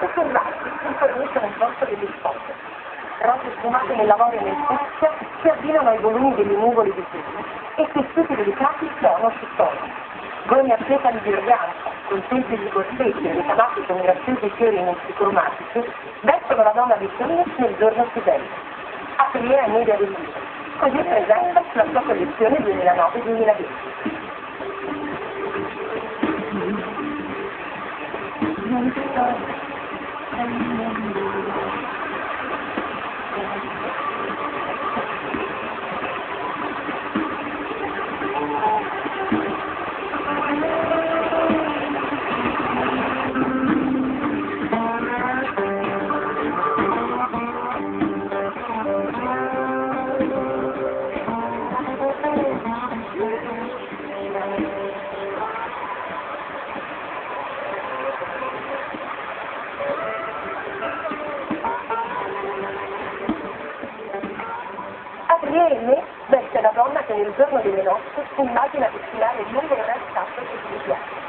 Osservati si forniscono un posto delle risposte. Rose sfumate nell'avorio e nel fucsia si abbinano ai volumi degli nuvoli di fumo e tessuti delicati sono su tono. Goni a petali di organza, con tempi di corsetti ricamati con graziosi fiori multicromatici, vestono la donna di Phoenix nel giorno più bello. Atelier media del libro. Così presenta la sua collezione 2009-2010. Adrienne veste la donna che nel giorno delle nozze si immagina destinare il lungo e su piedi.